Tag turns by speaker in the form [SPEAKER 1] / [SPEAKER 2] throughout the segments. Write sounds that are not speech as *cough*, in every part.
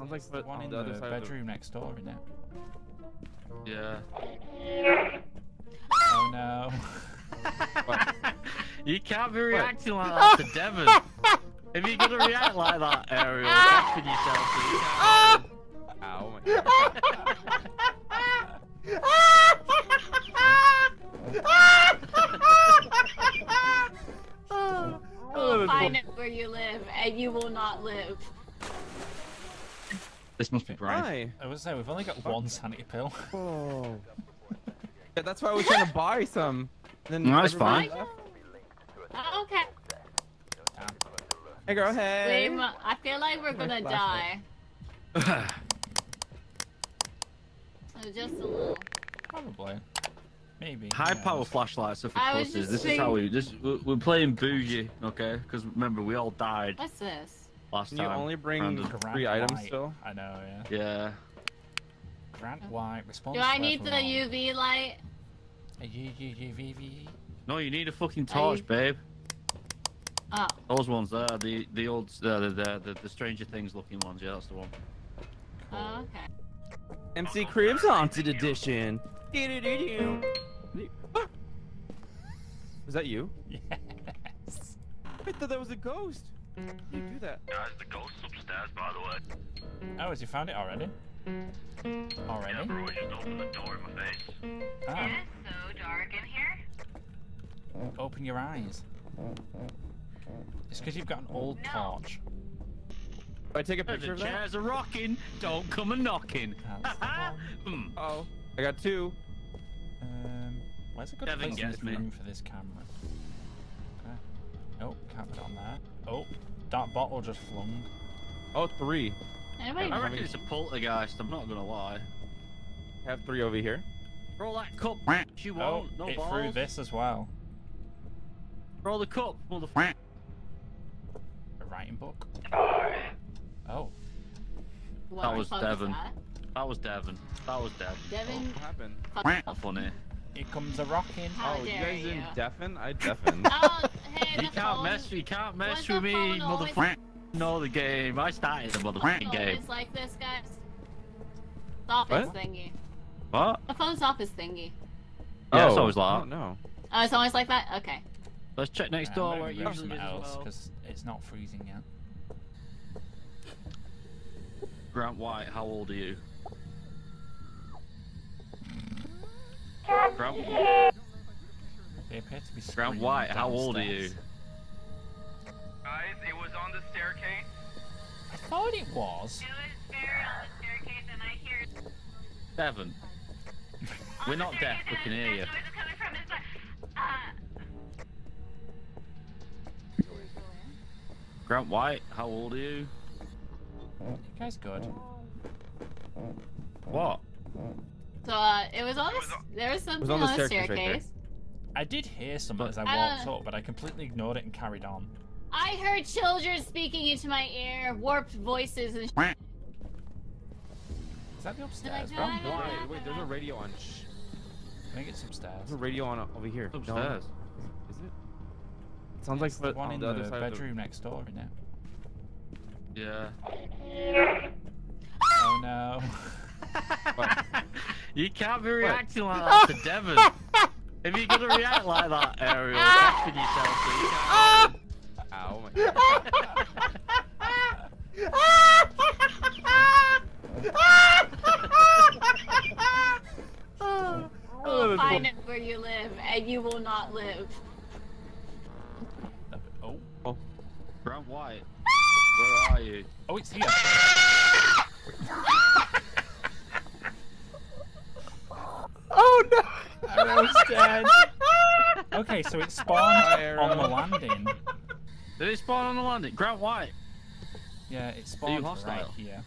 [SPEAKER 1] Sounds like
[SPEAKER 2] It's the one
[SPEAKER 1] on
[SPEAKER 2] in
[SPEAKER 1] the
[SPEAKER 2] the,
[SPEAKER 1] other side the
[SPEAKER 2] bedroom next door, isn't it?
[SPEAKER 3] Yeah.
[SPEAKER 2] Oh no. *laughs*
[SPEAKER 3] you can't be reacting like that to Devin. if you're gonna react like that, Ariel, that's for yourself. So you can't
[SPEAKER 1] Ow, my God.
[SPEAKER 4] We'll find out where you live, and you will not live.
[SPEAKER 3] This must be Bryan.
[SPEAKER 1] Why?
[SPEAKER 2] I was say we've only got one sanity pill.
[SPEAKER 1] Oh. *laughs* Yeah, that's why we're trying to buy some. Then
[SPEAKER 3] No, that's fine.
[SPEAKER 4] Oh, okay.
[SPEAKER 1] Hey, girl, hey.
[SPEAKER 4] Wait, I feel like we're gonna die.
[SPEAKER 1] flashlight.
[SPEAKER 4] Just a little.
[SPEAKER 2] Probably. Maybe.
[SPEAKER 3] High
[SPEAKER 2] who
[SPEAKER 3] power flashlights are for
[SPEAKER 4] I
[SPEAKER 3] pussies.
[SPEAKER 4] just
[SPEAKER 3] This is how we. This we're we're playing bougie, okay? Because remember, we all died
[SPEAKER 4] What's this?
[SPEAKER 3] Last
[SPEAKER 1] Can you only bring
[SPEAKER 3] Random.
[SPEAKER 2] Grant
[SPEAKER 1] three items
[SPEAKER 2] White.
[SPEAKER 1] still?
[SPEAKER 2] I know, yeah.
[SPEAKER 3] Yeah.
[SPEAKER 2] Grant White, response.
[SPEAKER 4] Do I need the UV light?
[SPEAKER 2] A U U U V V.
[SPEAKER 3] No, you need a fucking torch,
[SPEAKER 4] you-
[SPEAKER 3] babe.
[SPEAKER 4] Oh,
[SPEAKER 3] Those ones there, the the old, uh, the, the the the Stranger Things looking ones. Yeah, that's the one.
[SPEAKER 4] oh okay.
[SPEAKER 1] MC Cribs Haunted Edition. *laughs* Was that you?
[SPEAKER 2] Yes.
[SPEAKER 1] I thought that was a ghost. How do you do that?
[SPEAKER 5] Guys, the ghost's upstairs, by the way.
[SPEAKER 2] Oh, has you found it already? Already?
[SPEAKER 5] Yeah, bro, it just opened the door in my face.
[SPEAKER 2] Ah,
[SPEAKER 4] so dark in here.
[SPEAKER 2] open your eyes. It's because you've got an old torch.
[SPEAKER 1] I take a
[SPEAKER 3] The
[SPEAKER 1] picture of that?
[SPEAKER 3] chairs are rocking. Don't come a knocking.
[SPEAKER 2] That's the. *laughs*
[SPEAKER 3] Hmm.
[SPEAKER 1] Oh, I got two.
[SPEAKER 2] Um, where's a good
[SPEAKER 3] Devin
[SPEAKER 2] place in
[SPEAKER 3] gets
[SPEAKER 2] this
[SPEAKER 3] me.
[SPEAKER 2] room for this camera? Okay. Nope, can't put it on there. Oh, that bottle just flung.
[SPEAKER 1] Oh, three.
[SPEAKER 4] Anybody?
[SPEAKER 3] I reckon it's a poltergeist. I'm not gonna lie.
[SPEAKER 1] I have three over here.
[SPEAKER 3] Roll that cup. You
[SPEAKER 2] Oh,
[SPEAKER 3] won't. no
[SPEAKER 2] it
[SPEAKER 3] balls.
[SPEAKER 2] threw this as well.
[SPEAKER 3] Roll the cup, motherfucker.
[SPEAKER 2] A writing book. Oh,
[SPEAKER 4] What
[SPEAKER 3] That was
[SPEAKER 4] fuck
[SPEAKER 3] Devin.
[SPEAKER 4] That?
[SPEAKER 3] That was Devin. That was Devin.
[SPEAKER 4] Devin.
[SPEAKER 1] Oh, what happened?
[SPEAKER 4] fuck-
[SPEAKER 3] Not funny.
[SPEAKER 2] Here comes a rocking.
[SPEAKER 4] How
[SPEAKER 1] oh, you
[SPEAKER 4] dare
[SPEAKER 1] guys
[SPEAKER 4] you.
[SPEAKER 1] didn't deafen? I *laughs* deafened.
[SPEAKER 4] Oh, hey,
[SPEAKER 3] You can't
[SPEAKER 4] phone-
[SPEAKER 3] mess. You can't mess
[SPEAKER 4] was
[SPEAKER 3] with me,
[SPEAKER 4] phone always-
[SPEAKER 3] motherfucker. Know the game. I started the motherfucking game.
[SPEAKER 4] Always like this, guys. The office
[SPEAKER 1] What?
[SPEAKER 4] thingy.
[SPEAKER 3] What?
[SPEAKER 4] The phone's office thingy.
[SPEAKER 3] Yeah, it's
[SPEAKER 1] Oh,
[SPEAKER 3] always like
[SPEAKER 1] I
[SPEAKER 3] that.
[SPEAKER 1] don't.
[SPEAKER 4] Oh, it's always like that. Okay.
[SPEAKER 3] Let's check next door where it
[SPEAKER 2] gonna
[SPEAKER 3] usually is.
[SPEAKER 2] else
[SPEAKER 3] as well.
[SPEAKER 2] because it's not freezing yet.
[SPEAKER 3] Grant White, how old are you? Grant,
[SPEAKER 2] They appear to be.
[SPEAKER 3] Grant
[SPEAKER 2] screaming
[SPEAKER 3] White, how old are you?
[SPEAKER 2] downstairs.
[SPEAKER 5] Guys, it was on the staircase.
[SPEAKER 2] I thought it was.
[SPEAKER 4] It was Barry on the staircase, and I hear.
[SPEAKER 3] Seven. We're not deaf, we can hear you.
[SPEAKER 4] coming from his uh,
[SPEAKER 3] Grant White, how old are you?
[SPEAKER 2] You guys good?
[SPEAKER 3] What?
[SPEAKER 4] So uh, it was on the. There was something
[SPEAKER 1] was on the
[SPEAKER 4] on the
[SPEAKER 1] staircase right
[SPEAKER 4] staircase.
[SPEAKER 2] I did hear something as I
[SPEAKER 4] Uh,
[SPEAKER 2] walked up, but I completely ignored it and carried on.
[SPEAKER 4] I heard children speaking into my ear, warped voices and. Sh-
[SPEAKER 2] Is that the upstairs?
[SPEAKER 4] I
[SPEAKER 2] bro?
[SPEAKER 4] do?
[SPEAKER 2] I
[SPEAKER 1] Why? Wait, there's a radio on. Shh.
[SPEAKER 2] think it's upstairs.
[SPEAKER 1] There's a radio on over here. No.
[SPEAKER 3] Upstairs.
[SPEAKER 1] Is it? It sounds like
[SPEAKER 2] It's the one
[SPEAKER 1] on
[SPEAKER 2] in
[SPEAKER 1] the
[SPEAKER 2] the,
[SPEAKER 1] other side of the
[SPEAKER 2] bedroom next door, isn't it?
[SPEAKER 3] Yeah.
[SPEAKER 2] Oh no. *laughs* *laughs*
[SPEAKER 3] you can't be reacting like *laughs* that to Devin. if you're gonna react like that, Ariel, that's for yourself. So you can't. Ah!
[SPEAKER 1] Ow, my God. *laughs* *laughs*
[SPEAKER 4] We'll oh, find out where you live, and you will not live.
[SPEAKER 2] oh. oh.
[SPEAKER 3] Grant White, where are you?
[SPEAKER 2] Oh, it's here.
[SPEAKER 1] Oh no!
[SPEAKER 2] Arrow's dead. Okay, so it spawned
[SPEAKER 1] Hi,
[SPEAKER 2] on the landing.
[SPEAKER 3] Did it spawn on the landing? Grant White.
[SPEAKER 2] Yeah, it spawned right
[SPEAKER 3] hostile?
[SPEAKER 2] here.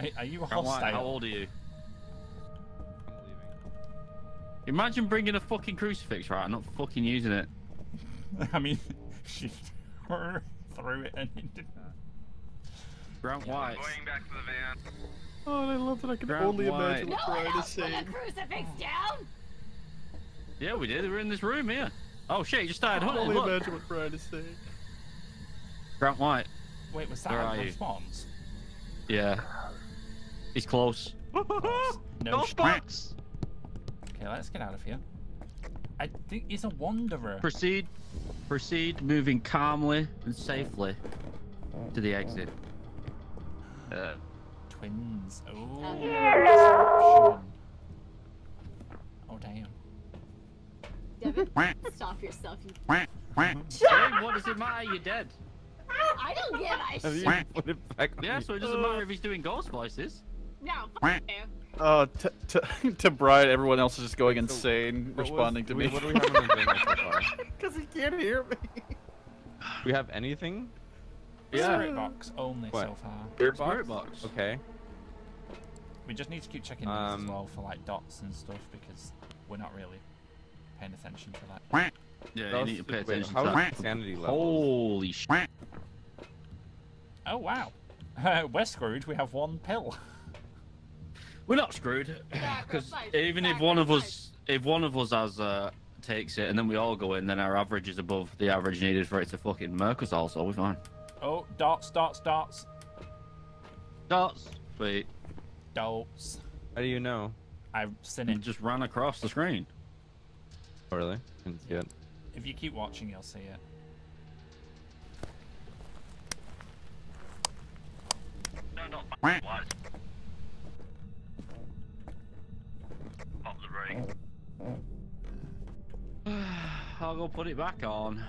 [SPEAKER 2] Hey, are you a
[SPEAKER 3] Grant White, how old are you? Imagine bringing a fucking crucifix, right, and not fucking using it. *laughs*
[SPEAKER 2] I mean, *laughs* she threw it and it didn't.
[SPEAKER 3] Grant White.
[SPEAKER 5] Going back to the van.
[SPEAKER 1] Oh, I love that I can
[SPEAKER 3] Grant
[SPEAKER 1] only
[SPEAKER 3] White.
[SPEAKER 1] imagine
[SPEAKER 4] No
[SPEAKER 1] what
[SPEAKER 4] one
[SPEAKER 1] Bryan is
[SPEAKER 4] else put a
[SPEAKER 1] saying.
[SPEAKER 4] crucifix down.
[SPEAKER 3] Yeah, we did. We're in this room here. Oh shit, you just started
[SPEAKER 1] I can
[SPEAKER 3] hunting.
[SPEAKER 1] only
[SPEAKER 3] Look.
[SPEAKER 1] imagine what Bryan is saying.
[SPEAKER 3] Grant White.
[SPEAKER 2] Wait, was that
[SPEAKER 3] Where
[SPEAKER 2] a
[SPEAKER 3] are you? Yeah. He's close.
[SPEAKER 2] No
[SPEAKER 3] Ghost
[SPEAKER 2] sh-
[SPEAKER 3] box!
[SPEAKER 2] Okay, let's get out of here. I think he's a wanderer.
[SPEAKER 3] Proceed. Proceed, moving calmly and safely to the exit. Uh,
[SPEAKER 2] Twins. Oh.
[SPEAKER 4] Oh.
[SPEAKER 2] Deception. Oh damn.
[SPEAKER 4] Devin, stop yourself. You...
[SPEAKER 3] hey, what does it matter? You're dead.
[SPEAKER 4] I don't give a
[SPEAKER 1] Have you put it back on
[SPEAKER 3] Yeah, so it doesn't matter if he's doing ghost voices.
[SPEAKER 4] No, fuck you.
[SPEAKER 6] Oh, to, to, *laughs* to Bryan, everyone else is just going
[SPEAKER 1] So,
[SPEAKER 6] insane,
[SPEAKER 1] was-
[SPEAKER 6] responding to
[SPEAKER 1] we-
[SPEAKER 6] me.
[SPEAKER 1] What do we have on the agenda so far? *laughs*
[SPEAKER 6] Because he can't hear me.
[SPEAKER 1] We have anything?
[SPEAKER 2] Spirit box only
[SPEAKER 1] What?
[SPEAKER 2] so far.
[SPEAKER 3] Spirit box.
[SPEAKER 1] Okay.
[SPEAKER 2] We just need to keep checking these
[SPEAKER 1] Um,
[SPEAKER 2] as well for like dots and stuff because we're not really paying attention to that.
[SPEAKER 3] Yeah,
[SPEAKER 1] Those-
[SPEAKER 3] you need to pay attention
[SPEAKER 1] how
[SPEAKER 3] to that.
[SPEAKER 1] insanity level?
[SPEAKER 3] Holy shit.
[SPEAKER 2] Oh wow. *laughs* we're screwed. We have one pill. *laughs*
[SPEAKER 3] We're not screwed. Because *laughs* even if one of us, if one of us has uh, takes it, and then we all go in, then our average is above the average needed for it to fucking murk us all, so we're fine.
[SPEAKER 2] Oh, dots, dots, dots,
[SPEAKER 3] Dots. Wait.
[SPEAKER 2] dots.
[SPEAKER 1] How do you know?
[SPEAKER 2] I've seen
[SPEAKER 3] It
[SPEAKER 2] it.
[SPEAKER 3] just ran across the screen.
[SPEAKER 1] Oh, really? Didn't see it.
[SPEAKER 2] If you keep watching, you'll see it.
[SPEAKER 5] No, not f- Pop the brake. *sighs*
[SPEAKER 3] I'll go put it back on.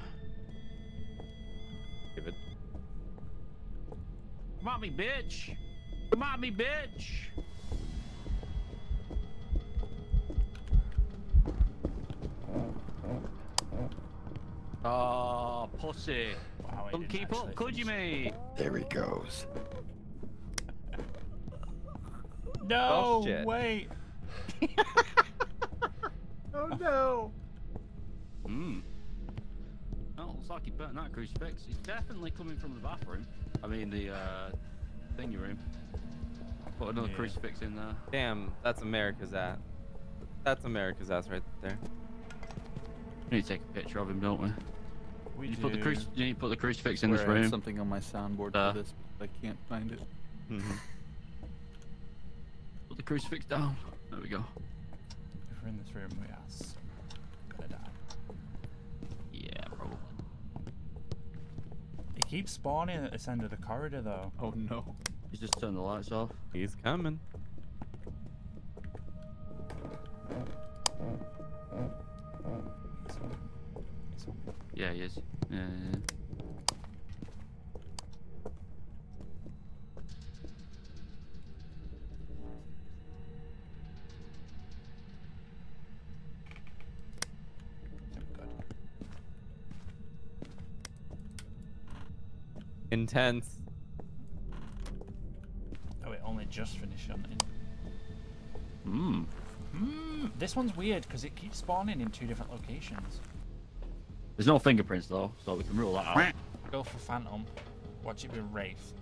[SPEAKER 3] Come me, bitch. Come at me, bitch. Oh, pussy.
[SPEAKER 2] Wow,
[SPEAKER 3] Don't keep up, could you,
[SPEAKER 2] finish.
[SPEAKER 3] mate?
[SPEAKER 7] There he goes.
[SPEAKER 2] No,
[SPEAKER 1] shit.
[SPEAKER 2] wait. *laughs*
[SPEAKER 6] Oh no.
[SPEAKER 3] Hmm. Oh, looks like he burnt that crucifix. He's definitely coming from the bathroom. I mean, the uh, thingy room. Put another
[SPEAKER 2] Yeah.
[SPEAKER 3] crucifix in there.
[SPEAKER 1] Damn, that's America's ass. That's America's ass right there.
[SPEAKER 3] We need to take a picture of him, don't we?
[SPEAKER 2] We
[SPEAKER 3] You,
[SPEAKER 2] do.
[SPEAKER 3] put the cruci- you need to put the crucifix in this
[SPEAKER 6] Where I had
[SPEAKER 3] room.
[SPEAKER 6] something on my soundboard
[SPEAKER 3] Uh.
[SPEAKER 6] for this, but I can't find it.
[SPEAKER 3] Put the crucifix down. There we go.
[SPEAKER 2] If we're in this room, we are s- gonna die.
[SPEAKER 3] Yeah, probably.
[SPEAKER 2] It keeps spawning at this end of the corridor, though.
[SPEAKER 6] Oh no.
[SPEAKER 3] He's just turned the lights off.
[SPEAKER 1] He's coming.
[SPEAKER 3] Yeah, he is. Yeah, yeah.
[SPEAKER 1] Intense.
[SPEAKER 2] It only just finished on it.
[SPEAKER 3] Hmm.
[SPEAKER 2] Hmm. This one's weird because it keeps spawning in two different locations.
[SPEAKER 3] There's no fingerprints though, so we can rule that out.
[SPEAKER 2] Go for Phantom. Watch it be Wraith.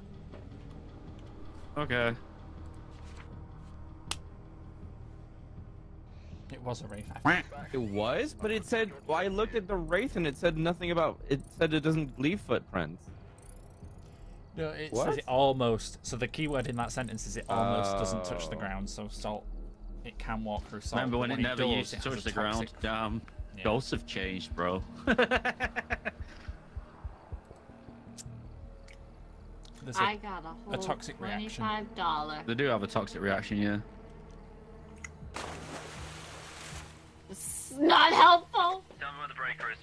[SPEAKER 3] Okay.
[SPEAKER 2] It was a Wraith.
[SPEAKER 1] It was, but it said. Well, I looked at the wraith and it said nothing about. It said it doesn't leave footprints.
[SPEAKER 2] No, it
[SPEAKER 1] What?
[SPEAKER 2] says it almost. So the keyword in that sentence is it almost doesn't touch the
[SPEAKER 1] Oh.
[SPEAKER 2] ground. So salt, it can walk through salt.
[SPEAKER 3] Remember
[SPEAKER 2] but
[SPEAKER 3] when it never
[SPEAKER 2] does,
[SPEAKER 3] used to
[SPEAKER 2] it has
[SPEAKER 3] touch the ground?
[SPEAKER 2] toxic-
[SPEAKER 3] Damn.
[SPEAKER 2] Yeah.
[SPEAKER 3] Ghosts have changed, bro. *laughs*
[SPEAKER 2] There's a-
[SPEAKER 4] I got a whole
[SPEAKER 2] toxic reaction.
[SPEAKER 4] twenty-five dollar.
[SPEAKER 3] they do have a toxic reaction, yeah.
[SPEAKER 4] It's not helpful.
[SPEAKER 5] Tell me where the breaker is.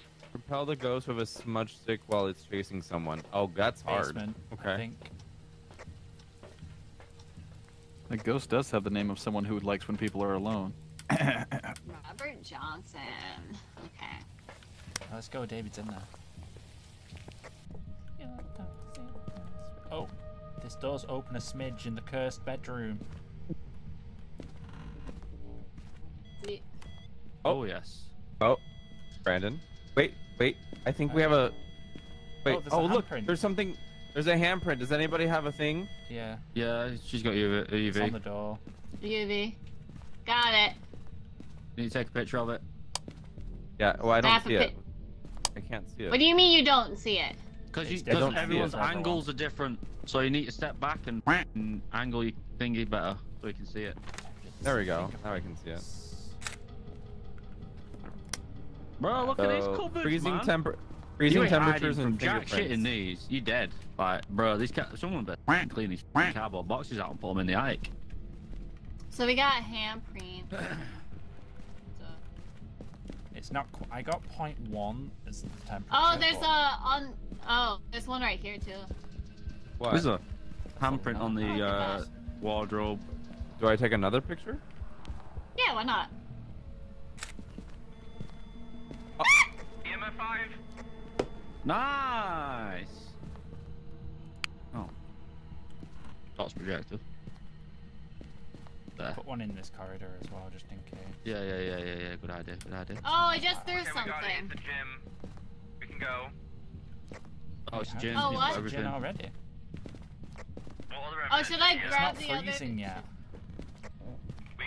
[SPEAKER 1] Propel the ghost with a smudge stick while it's chasing someone. Oh, that's hard.
[SPEAKER 2] basement, I
[SPEAKER 1] Okay.
[SPEAKER 2] think.
[SPEAKER 6] The ghost does have the name of someone who likes when people are alone. *coughs*
[SPEAKER 4] Robert Johnson. Okay.
[SPEAKER 2] Let's go. David's in there. Oh, this does open a smidge in the cursed bedroom.
[SPEAKER 4] See,
[SPEAKER 3] Oh, oh yes.
[SPEAKER 1] Oh, Brandon. Wait, wait. I think we have a. Wait.
[SPEAKER 2] Oh, there's
[SPEAKER 1] Oh,
[SPEAKER 2] a
[SPEAKER 1] look. There's something. There's a handprint. Does anybody have a thing?
[SPEAKER 2] Yeah,
[SPEAKER 3] Yeah, she's got UV.
[SPEAKER 2] it's on the door.
[SPEAKER 4] UV. Got it.
[SPEAKER 3] Can You take a picture of it.
[SPEAKER 1] Yeah. Well, I don't
[SPEAKER 4] have
[SPEAKER 1] see
[SPEAKER 4] a
[SPEAKER 1] it. I can't see it.
[SPEAKER 4] What do you mean you don't see it?
[SPEAKER 3] Because
[SPEAKER 2] It's
[SPEAKER 3] because
[SPEAKER 1] it.
[SPEAKER 3] everyone's angles are different. So you need to step back and, and angle your thingy better so you can see it.
[SPEAKER 1] There we go. Now I can see it.
[SPEAKER 3] Bro, look at these
[SPEAKER 1] cool
[SPEAKER 3] cupboards,
[SPEAKER 1] freezing
[SPEAKER 3] man.
[SPEAKER 1] temper, freezing
[SPEAKER 3] ain't
[SPEAKER 1] temperatures and
[SPEAKER 3] jack shit in these. You dead. Like, bro, these ca- someone better clean these cardboard boxes out and put them in the attic.
[SPEAKER 4] So we got a handprint. *clears throat* so,
[SPEAKER 2] It's not. I got point one as the temperature.
[SPEAKER 4] oh, there's
[SPEAKER 2] but-
[SPEAKER 4] a on. Oh, there's one right here too.
[SPEAKER 1] What?
[SPEAKER 3] There's a handprint on
[SPEAKER 4] Oh
[SPEAKER 3] the
[SPEAKER 4] my
[SPEAKER 3] uh, wardrobe.
[SPEAKER 1] Do I take another picture?
[SPEAKER 4] Yeah, why not?
[SPEAKER 5] EMF 5.
[SPEAKER 3] Nice. Oh. That's projected. There.
[SPEAKER 2] Put one in this corridor as well, just in case.
[SPEAKER 3] Yeah, yeah, yeah, yeah, yeah. Good idea. Good idea.
[SPEAKER 4] Oh, I just threw
[SPEAKER 5] Okay, we got it.
[SPEAKER 4] something.
[SPEAKER 5] It's a Jinn. We can go.
[SPEAKER 3] Oh, it's
[SPEAKER 2] How-
[SPEAKER 3] Jinn.
[SPEAKER 4] Oh, what?
[SPEAKER 2] It's a Jinn
[SPEAKER 3] everything.
[SPEAKER 2] already.
[SPEAKER 4] Oh, should I
[SPEAKER 5] is-
[SPEAKER 2] It's
[SPEAKER 4] grab
[SPEAKER 2] not
[SPEAKER 4] the other-
[SPEAKER 2] freezing yet.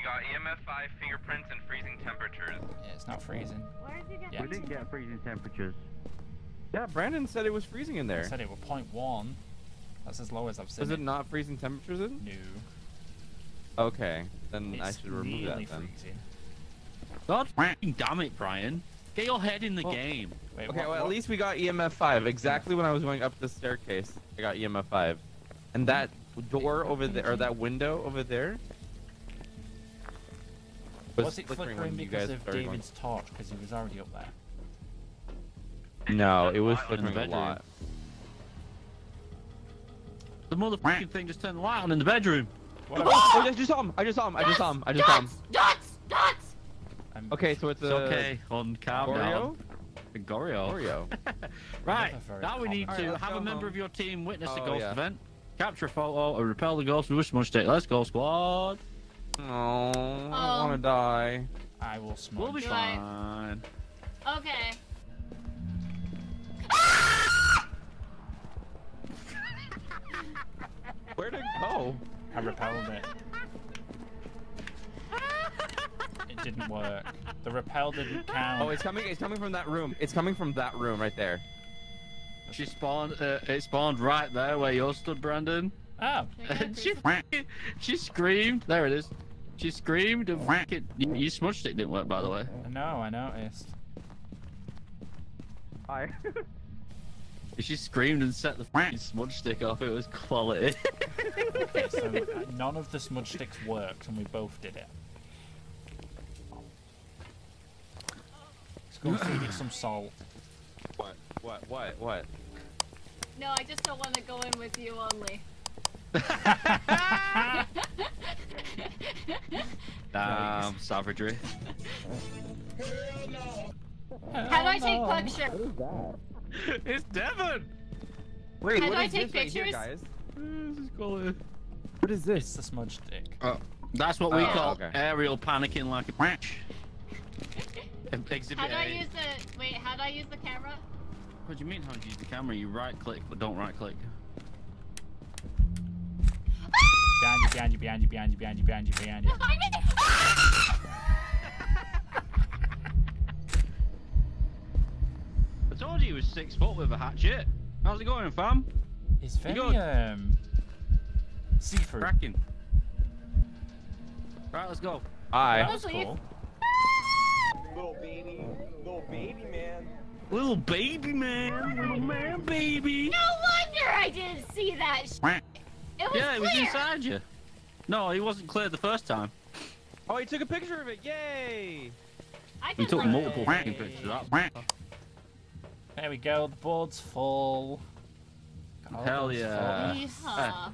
[SPEAKER 5] We got EMF 5, fingerprints, and freezing temperatures.
[SPEAKER 2] Yeah, it's not freezing.
[SPEAKER 4] Where did you get
[SPEAKER 2] Yeah.
[SPEAKER 3] We didn't get freezing temperatures.
[SPEAKER 1] Yeah, Brandon said it was freezing in there.
[SPEAKER 2] I
[SPEAKER 1] there.
[SPEAKER 2] said it was point one. That's as low as I've seen
[SPEAKER 1] Was it not freezing temperatures in?
[SPEAKER 2] No.
[SPEAKER 1] Okay, then I should remove that
[SPEAKER 2] nearly
[SPEAKER 1] then.
[SPEAKER 2] freezing.
[SPEAKER 3] God damn it, Bryan. Get your head in the
[SPEAKER 1] Well-
[SPEAKER 3] game.
[SPEAKER 2] Wait,
[SPEAKER 1] Okay,
[SPEAKER 2] what-
[SPEAKER 1] well at
[SPEAKER 2] what-
[SPEAKER 1] least we got EMF 5. Exactly when I was going up the staircase, I got EMF 5. And that door over there, or that window over there,
[SPEAKER 2] Was it
[SPEAKER 1] flickering
[SPEAKER 2] flickering
[SPEAKER 1] when you
[SPEAKER 2] because
[SPEAKER 1] guys
[SPEAKER 2] of
[SPEAKER 1] started going-
[SPEAKER 2] torch? Because he was already up there.
[SPEAKER 1] No, it was
[SPEAKER 5] the
[SPEAKER 1] flickering a lot.
[SPEAKER 3] The motherfucking thing just turned the light on in the bedroom.
[SPEAKER 2] What
[SPEAKER 1] Oh, I just saw him! I just saw him! I just saw him! I just saw him!
[SPEAKER 4] Dots! Dots! Dots!
[SPEAKER 1] Okay, so it's
[SPEAKER 3] It's
[SPEAKER 1] a
[SPEAKER 3] okay. On calm
[SPEAKER 1] Oreo.
[SPEAKER 3] down. Goryo.
[SPEAKER 1] Oreo. *laughs*
[SPEAKER 3] right. Now we need to
[SPEAKER 1] Alright, let's
[SPEAKER 3] have a member
[SPEAKER 1] home.
[SPEAKER 3] of your team witness the
[SPEAKER 1] Oh,
[SPEAKER 3] ghost
[SPEAKER 1] yeah.
[SPEAKER 3] event. Capture a photo or repel the ghost with a smudge stick. Let's go, squad.
[SPEAKER 1] Oh, I don't
[SPEAKER 4] Um,
[SPEAKER 1] want to die.
[SPEAKER 2] I will smudge.
[SPEAKER 3] We'll be
[SPEAKER 4] Do I-
[SPEAKER 3] fine.
[SPEAKER 4] Okay.
[SPEAKER 1] Where'd it go?
[SPEAKER 2] I repelled it. It didn't work. The repel didn't *laughs* count.
[SPEAKER 1] Oh, it's coming! It's coming from that room. It's coming from that room right there.
[SPEAKER 3] She spawned. Uh, it spawned right there where you stood, Brandon.
[SPEAKER 2] Oh,
[SPEAKER 3] she *laughs* fucking- *laughs* she screamed. There it is. She screamed and fucking. You, your smudge stick didn't work, by the way.
[SPEAKER 2] no, I noticed.
[SPEAKER 1] Hi. *laughs*
[SPEAKER 3] She screamed and set the fucking smudge stick off. It was quality.
[SPEAKER 2] Okay, *laughs* so *laughs* uh, none of the smudge sticks worked, and we both did it. Let's go feed it some salt.
[SPEAKER 1] what? What? What? What?
[SPEAKER 4] No, I just don't want to go in with you only. *laughs*
[SPEAKER 3] Damn savagery.
[SPEAKER 4] How do I take pictures? *laughs*
[SPEAKER 3] it's Devin.
[SPEAKER 1] Wait,
[SPEAKER 4] How
[SPEAKER 1] what
[SPEAKER 4] do I take
[SPEAKER 1] this right here, guys?
[SPEAKER 3] Eh, this is quality.
[SPEAKER 1] What is
[SPEAKER 2] It's
[SPEAKER 1] this?
[SPEAKER 2] the smudge stick.
[SPEAKER 3] Oh, uh, that's what we
[SPEAKER 1] Oh,
[SPEAKER 3] call
[SPEAKER 1] okay.
[SPEAKER 3] aerial panicking like a bitch. *laughs* Exhibit
[SPEAKER 4] How do I
[SPEAKER 3] A.
[SPEAKER 4] use the wait? How do I use the camera?
[SPEAKER 3] What do you mean how do you use the camera? You right click, but don't right click.
[SPEAKER 2] Behind you, behind you, behind you, behind you, behind you, behind you, behind you.
[SPEAKER 4] Behind me! *laughs*
[SPEAKER 3] I told you he was six foot with a hatchet. How's it going, fam?
[SPEAKER 2] It's very,
[SPEAKER 3] good?
[SPEAKER 2] um... See-through.
[SPEAKER 3] Cracking. Right, let's go.
[SPEAKER 1] Hi.
[SPEAKER 2] That was cool.
[SPEAKER 7] Little baby, little baby man.
[SPEAKER 3] Little baby man, little man baby.
[SPEAKER 4] No wonder I didn't see that. Sh- it was
[SPEAKER 3] Yeah, it was
[SPEAKER 4] clear.
[SPEAKER 3] inside you. No, he wasn't clear the first time.
[SPEAKER 1] Oh, he took a picture of it! Yay!
[SPEAKER 4] I
[SPEAKER 3] We took
[SPEAKER 4] like
[SPEAKER 3] multiple fucking pictures of that.
[SPEAKER 2] There we go, the board's full. Got
[SPEAKER 3] Hell yeah.
[SPEAKER 2] photos.
[SPEAKER 4] Yeehaw.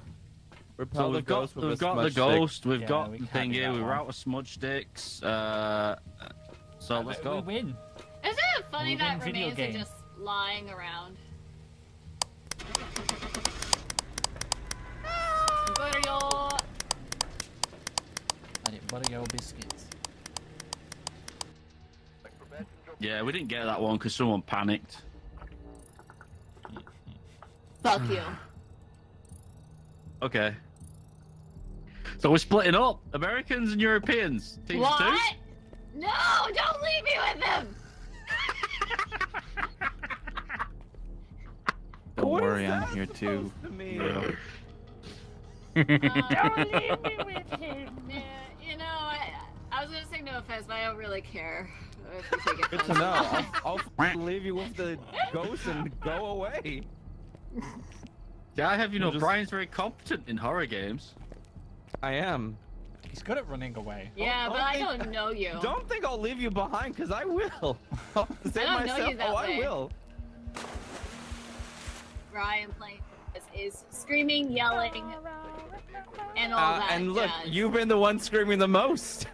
[SPEAKER 1] Repel
[SPEAKER 3] So we've got,
[SPEAKER 1] with
[SPEAKER 3] we've got the
[SPEAKER 1] smudge stick.
[SPEAKER 3] ghost, we've
[SPEAKER 2] Yeah,
[SPEAKER 3] got
[SPEAKER 2] we
[SPEAKER 3] the
[SPEAKER 2] can't
[SPEAKER 3] thingy,
[SPEAKER 2] that
[SPEAKER 3] we're out of smudge sticks. Uh, so
[SPEAKER 2] I
[SPEAKER 3] let's go.
[SPEAKER 2] We win.
[SPEAKER 4] Isn't it funny
[SPEAKER 2] Moving
[SPEAKER 4] that
[SPEAKER 2] video
[SPEAKER 4] remains are just lying around? Goryo.
[SPEAKER 2] And it butter your biscuits.
[SPEAKER 3] Yeah, we didn't get that one because someone panicked.
[SPEAKER 4] Fuck you. *sighs*
[SPEAKER 3] Okay. So we're splitting up, Americans and Europeans. Teams
[SPEAKER 4] What?
[SPEAKER 3] two.
[SPEAKER 4] No, don't leave me with him. *laughs*
[SPEAKER 6] Don't
[SPEAKER 1] What is
[SPEAKER 6] worry, I'm here too.
[SPEAKER 1] to mean?
[SPEAKER 6] Bro.
[SPEAKER 4] Oh, don't leave me *laughs* with him. Yeah, you know, I, I was gonna say no offense, but I don't really care if you take
[SPEAKER 1] Good
[SPEAKER 4] offense.
[SPEAKER 1] to know. I'll, *laughs* I'll leave you with the ghost and go away. *laughs*
[SPEAKER 3] Yeah, I have you know,
[SPEAKER 1] just-
[SPEAKER 3] Bryan's very competent in horror games.
[SPEAKER 1] I am.
[SPEAKER 2] He's good at running away.
[SPEAKER 4] Yeah,
[SPEAKER 1] Don't
[SPEAKER 4] but I
[SPEAKER 1] think-
[SPEAKER 4] don't know you.
[SPEAKER 1] Don't think I'll leave you behind, cause I will. I'll save
[SPEAKER 4] don't know
[SPEAKER 1] myself.
[SPEAKER 4] you that
[SPEAKER 1] oh,
[SPEAKER 4] way.
[SPEAKER 1] I will.
[SPEAKER 4] Bryan playing is, is screaming, yelling, and all
[SPEAKER 1] Uh,
[SPEAKER 4] that.
[SPEAKER 1] and look,
[SPEAKER 4] jazz.
[SPEAKER 1] you've been the one screaming the most.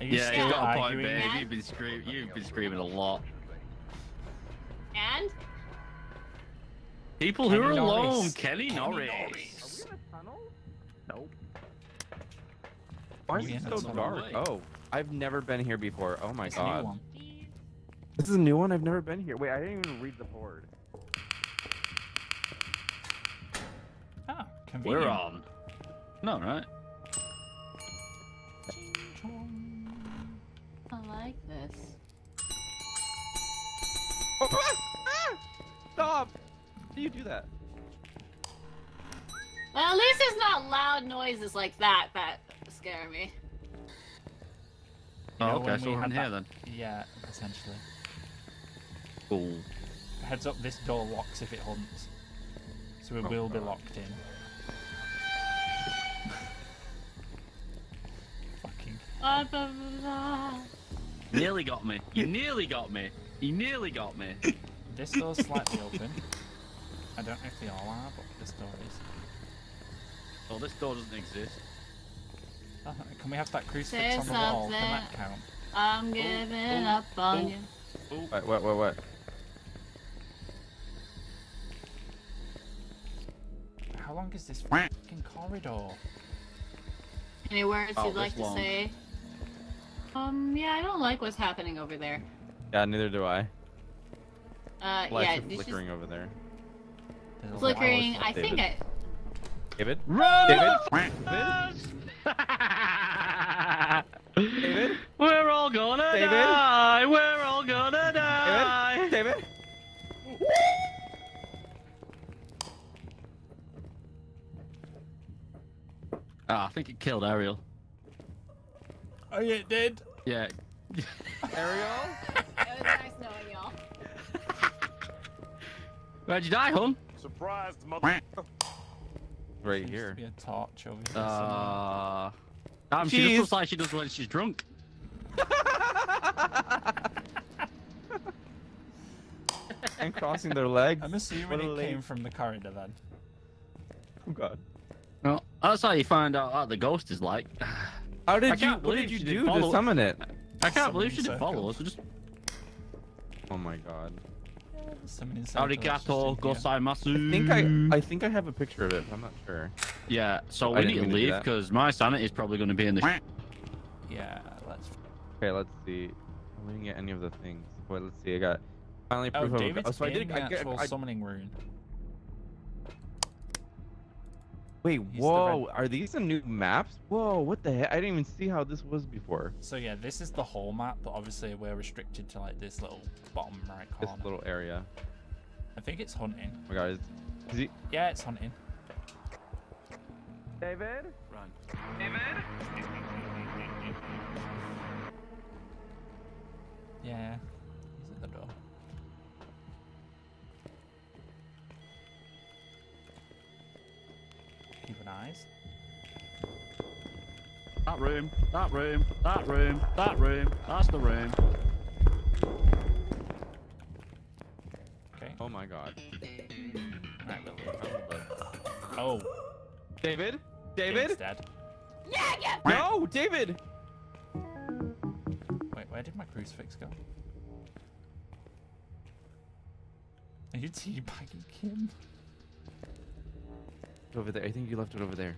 [SPEAKER 2] You
[SPEAKER 3] Yeah,
[SPEAKER 2] still
[SPEAKER 3] you've got a point, babe.
[SPEAKER 4] Yeah.
[SPEAKER 3] You've been screaming. You've been screaming a lot.
[SPEAKER 4] And
[SPEAKER 3] People who
[SPEAKER 2] Kenny
[SPEAKER 3] are alone.
[SPEAKER 2] Norris.
[SPEAKER 3] Kenny,
[SPEAKER 2] Kenny
[SPEAKER 3] Norris.
[SPEAKER 2] Norris.
[SPEAKER 1] in a tunnel?
[SPEAKER 3] Nope.
[SPEAKER 1] Why is
[SPEAKER 2] We
[SPEAKER 1] it so
[SPEAKER 2] tunnel?
[SPEAKER 1] dark? Oh, I've never been here before. Oh my
[SPEAKER 2] It's
[SPEAKER 1] god. This is a new one. I've never been here. Wait, I didn't even read the board.
[SPEAKER 2] Convenient.
[SPEAKER 3] We're on. No, right?
[SPEAKER 4] I like this.
[SPEAKER 1] Oh, ah, ah! Stop! How do you do that?
[SPEAKER 4] Well, at least it's not loud noises like that that scare me.
[SPEAKER 2] You know,
[SPEAKER 3] Oh, okay,
[SPEAKER 2] when
[SPEAKER 3] so
[SPEAKER 2] we
[SPEAKER 3] we're in here
[SPEAKER 2] that-
[SPEAKER 3] then.
[SPEAKER 2] Yeah, essentially.
[SPEAKER 3] Cool.
[SPEAKER 2] Heads up, this door locks if it hunts. So we
[SPEAKER 1] Oh,
[SPEAKER 2] will be locked in.
[SPEAKER 3] Nearly got me. You nearly got me. You nearly got me.
[SPEAKER 2] This door's slightly open. I don't know if they all are, but this door is.
[SPEAKER 3] Oh, this door doesn't exist.
[SPEAKER 2] Uh, can we have that crucifix
[SPEAKER 4] Say
[SPEAKER 2] on the wall? Can
[SPEAKER 4] something.
[SPEAKER 2] that count?
[SPEAKER 4] I'm giving up on
[SPEAKER 3] oh.
[SPEAKER 4] you.
[SPEAKER 1] Wait, wait, wait, What?
[SPEAKER 2] How long is this fucking corridor?
[SPEAKER 4] Any words
[SPEAKER 3] Oh,
[SPEAKER 4] you'd like
[SPEAKER 3] this
[SPEAKER 4] to
[SPEAKER 3] long.
[SPEAKER 4] say? Um, yeah, I don't like what's happening over there.
[SPEAKER 1] Yeah, neither do I.
[SPEAKER 4] Uh,
[SPEAKER 1] Lights
[SPEAKER 4] yeah,
[SPEAKER 1] are
[SPEAKER 4] it's just
[SPEAKER 1] flickering over there.
[SPEAKER 4] Flickering.
[SPEAKER 1] Alice,
[SPEAKER 4] I think
[SPEAKER 1] David.
[SPEAKER 4] I.
[SPEAKER 1] David?
[SPEAKER 3] Run!
[SPEAKER 1] David? David? *laughs*
[SPEAKER 3] We're all gonna
[SPEAKER 1] David?
[SPEAKER 3] die. We're all gonna die.
[SPEAKER 1] David? David?
[SPEAKER 3] Ah, I think it killed Ariel.
[SPEAKER 2] Oh, yeah, it did.
[SPEAKER 3] Yeah.
[SPEAKER 1] Ariel?
[SPEAKER 4] It was nice knowing y'all.
[SPEAKER 3] Where'd you die, hon?
[SPEAKER 7] Surprised, mother.
[SPEAKER 1] Right
[SPEAKER 2] Seems
[SPEAKER 1] here.
[SPEAKER 2] To be a torch over here.
[SPEAKER 3] Uh, damn, she just looks like she does when she's drunk. *laughs*
[SPEAKER 1] and crossing their legs.
[SPEAKER 2] I'm assuming
[SPEAKER 1] What a
[SPEAKER 2] it
[SPEAKER 1] late-
[SPEAKER 2] came from the corridor then.
[SPEAKER 1] Oh god.
[SPEAKER 3] Well, that's how you find out what the ghost is like.
[SPEAKER 1] How did you?
[SPEAKER 3] can't
[SPEAKER 1] What did you do to summon it?
[SPEAKER 3] I can't believe she didn't follow us. Just
[SPEAKER 1] Oh my god.
[SPEAKER 2] Summoning circle, it's just
[SPEAKER 3] arigato
[SPEAKER 2] in
[SPEAKER 3] gozaimasu.
[SPEAKER 1] I think I I think I have a picture of it. I'm not sure.
[SPEAKER 3] Yeah, so
[SPEAKER 1] I
[SPEAKER 3] we need to
[SPEAKER 1] mean to do
[SPEAKER 3] leave because my sanity is probably going to be in the.
[SPEAKER 2] Yeah, let's.
[SPEAKER 1] Okay, let's see. We didn't get any of the things. Wait, let's see. I got finally
[SPEAKER 2] Oh,
[SPEAKER 1] proof of.
[SPEAKER 2] David's
[SPEAKER 1] Oh, so I
[SPEAKER 2] in
[SPEAKER 1] did.
[SPEAKER 2] the
[SPEAKER 1] I, get-
[SPEAKER 2] actual
[SPEAKER 1] I,
[SPEAKER 2] summoning rune.
[SPEAKER 1] Wait,
[SPEAKER 2] He's the
[SPEAKER 1] whoa! Are these the new maps? Whoa! What the heck? I didn't even see how this was before.
[SPEAKER 2] So yeah, this is the whole map, but obviously we're restricted to like this little bottom right corner.
[SPEAKER 1] This little area.
[SPEAKER 2] I think it's hunting.
[SPEAKER 1] Oh my god! Is, is he?
[SPEAKER 2] Yeah, it's hunting.
[SPEAKER 1] David?
[SPEAKER 3] Run.
[SPEAKER 5] David?
[SPEAKER 2] Yeah, Keep.
[SPEAKER 3] That room. That room. That room. That room. That's the room.
[SPEAKER 2] Okay.
[SPEAKER 1] Oh my god.
[SPEAKER 2] Right, we'll leave. Oh,
[SPEAKER 1] David?
[SPEAKER 2] David's
[SPEAKER 1] David?
[SPEAKER 2] dead.
[SPEAKER 4] Yeah, yeah.
[SPEAKER 1] No, David!
[SPEAKER 2] Wait, where did my crucifix go? Are you teabagging Kim?
[SPEAKER 1] Over there. I think you left it over there.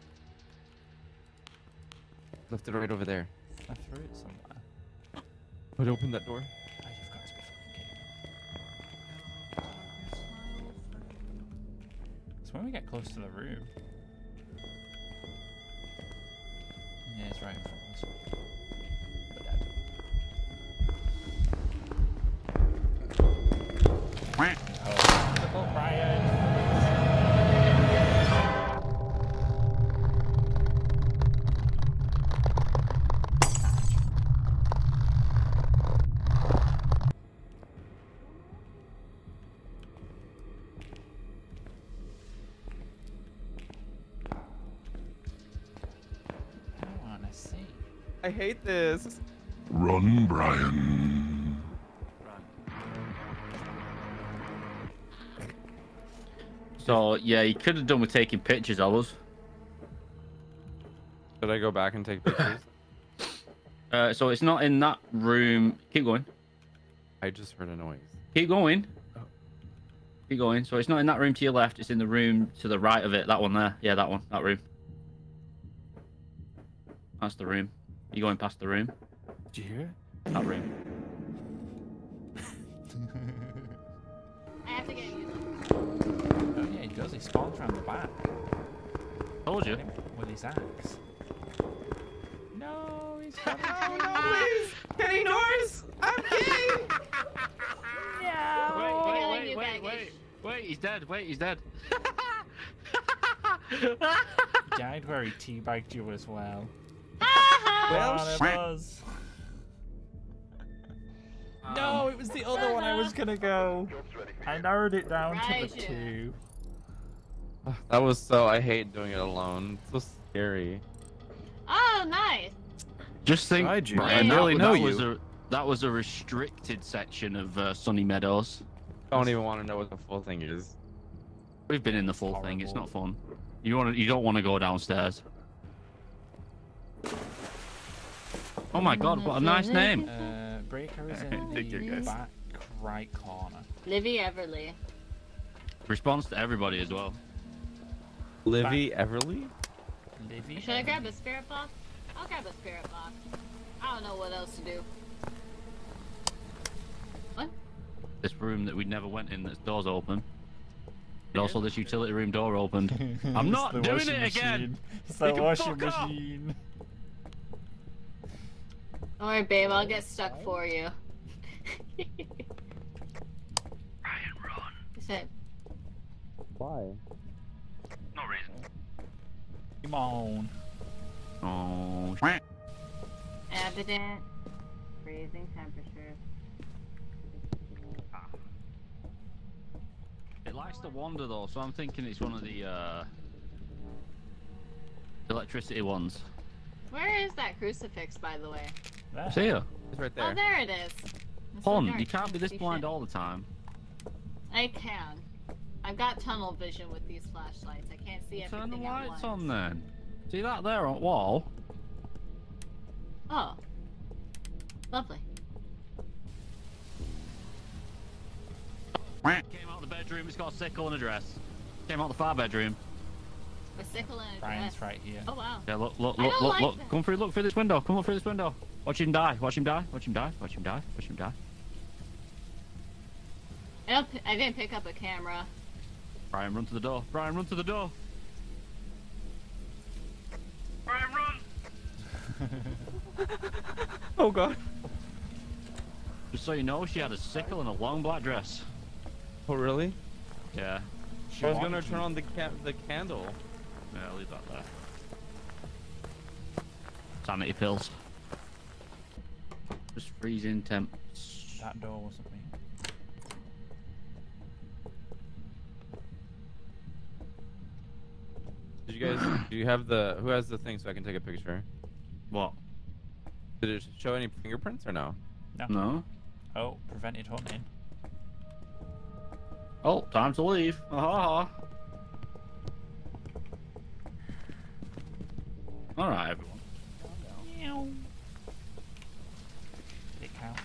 [SPEAKER 1] Left it right over there.
[SPEAKER 2] I threw it somewhere.
[SPEAKER 1] Would open that door.
[SPEAKER 2] Oh, you've got to be fucking kidding me. So when we get close to the room. Yeah, it's right in front of us. We're dead. Oh,
[SPEAKER 1] hate this.
[SPEAKER 8] Run, Bryan. Run.
[SPEAKER 3] So yeah, you could have done with taking pictures of us.
[SPEAKER 1] Should I go back and take pictures? *laughs*
[SPEAKER 3] Uh, so it's not in that room. Keep going.
[SPEAKER 1] I just heard a noise.
[SPEAKER 3] Keep going.
[SPEAKER 1] Oh.
[SPEAKER 3] Keep going. So it's not in that room to your left. It's in the room to the right of it. That one there. Yeah, that one. That room. That's the room. You going past the room?
[SPEAKER 2] Did you hear it?
[SPEAKER 3] That room.
[SPEAKER 4] I have to get you.
[SPEAKER 2] oh yeah, he does. He spawns around the back.
[SPEAKER 3] Told you.
[SPEAKER 2] With his axe. No, he's *laughs* coming.
[SPEAKER 1] Oh no, please! Kenny Norris! I'm kidding!
[SPEAKER 4] No.
[SPEAKER 3] Wait,
[SPEAKER 4] I
[SPEAKER 3] wait, wait, wait, wait, wait. He's dead. Wait, he's dead.
[SPEAKER 2] He died where he teabagged you as well.
[SPEAKER 1] Well,
[SPEAKER 2] Come on,
[SPEAKER 1] sh-
[SPEAKER 2] Buzz. No, it was the other one I was gonna go. I narrowed it down to the two.
[SPEAKER 1] That was so. I hate doing it alone. It's so scary.
[SPEAKER 4] Oh, nice.
[SPEAKER 3] Just think,
[SPEAKER 6] Tried you.
[SPEAKER 3] Bryan,
[SPEAKER 4] I
[SPEAKER 3] that,
[SPEAKER 6] really
[SPEAKER 3] that
[SPEAKER 6] know
[SPEAKER 3] was
[SPEAKER 6] you.
[SPEAKER 3] a that was a restricted section of uh, Sunny Meadows.
[SPEAKER 1] I Don't even want to know what the full thing is.
[SPEAKER 3] We've been in the full thing. It's not fun. You want to? You don't want to go downstairs. Oh my God! What a nice name.
[SPEAKER 2] Uh, Breaker is *laughs* in
[SPEAKER 6] Thank you,
[SPEAKER 2] the
[SPEAKER 6] guys.
[SPEAKER 2] back right corner.
[SPEAKER 4] Livy Everly.
[SPEAKER 3] Response to everybody as well.
[SPEAKER 1] Livy Everly?
[SPEAKER 2] Livy.
[SPEAKER 4] Should I grab a spirit box? I'll grab a spirit box. I don't know what else to do. What?
[SPEAKER 3] This room that we never went in. That's doors open. And also this utility room door opened. *laughs* I'm not doing
[SPEAKER 2] washing
[SPEAKER 3] it again.
[SPEAKER 2] machine. *laughs* It's the washing machine.
[SPEAKER 4] Don't worry, babe. I'll get stuck for you.
[SPEAKER 3] Ryan, run.
[SPEAKER 4] He said,
[SPEAKER 1] Why?
[SPEAKER 3] No reason.
[SPEAKER 2] Come on.
[SPEAKER 3] Oh. sh-
[SPEAKER 4] evident freezing temperatures.
[SPEAKER 3] It likes to wander though, so I'm thinking it's one of the uh, electricity ones.
[SPEAKER 4] Where is that crucifix, by the way?
[SPEAKER 2] There.
[SPEAKER 3] See ya.
[SPEAKER 1] It's right
[SPEAKER 4] Oh,
[SPEAKER 1] there.
[SPEAKER 4] there it is. It's so
[SPEAKER 3] Pond,
[SPEAKER 4] dark,
[SPEAKER 3] you can't be this
[SPEAKER 4] see
[SPEAKER 3] blind
[SPEAKER 4] shit.
[SPEAKER 3] all the time.
[SPEAKER 4] I can. I've got tunnel vision with these flashlights. I can't see everything
[SPEAKER 3] Turn the
[SPEAKER 4] at
[SPEAKER 3] lights
[SPEAKER 4] once.
[SPEAKER 3] on then. See that there on wall?
[SPEAKER 4] Oh. Lovely.
[SPEAKER 3] Came out of the bedroom, it's got a sickle and a dress. Came out the far bedroom.
[SPEAKER 4] A sickle and a
[SPEAKER 2] Bryan's
[SPEAKER 4] dress.
[SPEAKER 2] right here.
[SPEAKER 4] Oh wow.
[SPEAKER 3] Yeah, look, look, look, look,
[SPEAKER 4] like
[SPEAKER 3] look.
[SPEAKER 4] that.
[SPEAKER 3] Come through, look through this window. Come up through this window. Watch him die. Watch him die. Watch him die. Watch him die. Watch him die.
[SPEAKER 4] I, don't, I didn't pick up a camera.
[SPEAKER 3] Bryan, run to the door. Bryan, run to the door. Bryan, run! *laughs*
[SPEAKER 1] Oh god.
[SPEAKER 3] Just so you know, she had a sickle and a long black dress.
[SPEAKER 1] Oh really?
[SPEAKER 3] Yeah.
[SPEAKER 2] She
[SPEAKER 1] I was gonna turn on the ca- the candle.
[SPEAKER 3] Yeah, leave that there. Sanity pills. Just freezing temps.
[SPEAKER 2] That door wasn't me.
[SPEAKER 1] Did you guys? do you have the? Who has the thing so I can take a picture?
[SPEAKER 3] What?
[SPEAKER 1] Did it show any fingerprints or no?
[SPEAKER 3] No.
[SPEAKER 2] Oh, prevented hunting.
[SPEAKER 3] Oh, time to leave. Ah. All right, everyone.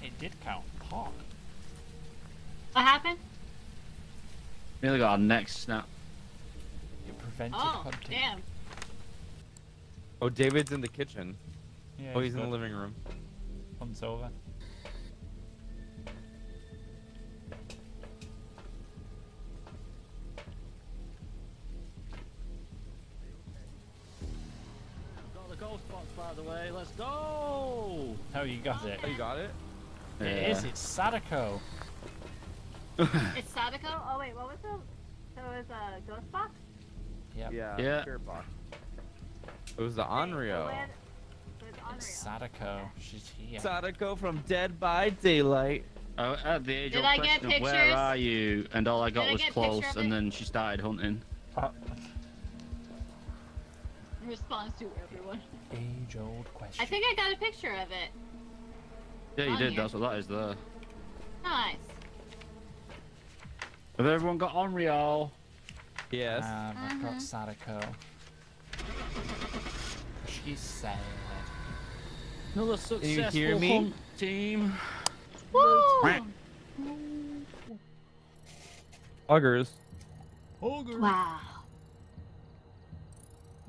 [SPEAKER 2] It did count. Hawk.
[SPEAKER 4] What happened?
[SPEAKER 3] Nearly got our next snap.
[SPEAKER 2] It prevented
[SPEAKER 4] Oh,
[SPEAKER 2] hunting.
[SPEAKER 4] damn.
[SPEAKER 1] Oh, David's in the kitchen.
[SPEAKER 2] Yeah,
[SPEAKER 1] Oh, he's in the living room.
[SPEAKER 2] Hunt's over.
[SPEAKER 3] Got the ghost box, by the way. Let's go.
[SPEAKER 2] Oh, you got it.
[SPEAKER 1] Oh, you got it?
[SPEAKER 2] It is. It's Sadako.
[SPEAKER 4] It's Sadako? Oh wait, what was the... So it was a ghost box?
[SPEAKER 2] Yep.
[SPEAKER 1] Yeah.
[SPEAKER 3] Yeah.
[SPEAKER 1] Spirit box. It was the
[SPEAKER 4] Wait,
[SPEAKER 1] Onryo.
[SPEAKER 4] when- So it's
[SPEAKER 2] It's
[SPEAKER 4] Onryo.
[SPEAKER 2] Sadako. She's here.
[SPEAKER 1] Sadako from Dead by Daylight.
[SPEAKER 3] Uh, at the age
[SPEAKER 4] Did
[SPEAKER 3] old
[SPEAKER 4] I get
[SPEAKER 3] question of where are you, and all I got
[SPEAKER 4] Did
[SPEAKER 3] was
[SPEAKER 4] get a picture
[SPEAKER 3] close, and then she started hunting.
[SPEAKER 2] Oh,
[SPEAKER 4] response to everyone.
[SPEAKER 2] Age old question.
[SPEAKER 4] I think I got a picture of it.
[SPEAKER 3] Yeah, you did.
[SPEAKER 4] here.
[SPEAKER 3] That's what that is there.
[SPEAKER 4] Nice.
[SPEAKER 3] Have everyone got Onryo?
[SPEAKER 1] Yes.
[SPEAKER 2] Um, I've got
[SPEAKER 4] Mhm.
[SPEAKER 2] Sadako. She's sad.
[SPEAKER 3] Another
[SPEAKER 1] you
[SPEAKER 3] successful
[SPEAKER 1] hear me?
[SPEAKER 3] hunt team.
[SPEAKER 4] Woo!
[SPEAKER 1] Augers.
[SPEAKER 4] Wow.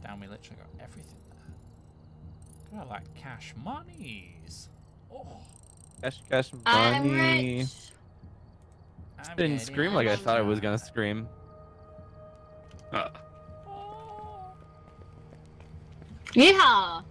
[SPEAKER 2] Damn, we literally got everything there. Got like cash monies. Oh,
[SPEAKER 1] Cash, cash,
[SPEAKER 4] I'm rich.
[SPEAKER 2] I'm
[SPEAKER 1] Didn't
[SPEAKER 2] getting
[SPEAKER 1] scream like I thought I was gonna scream.
[SPEAKER 3] Uh.
[SPEAKER 4] Yeehaw!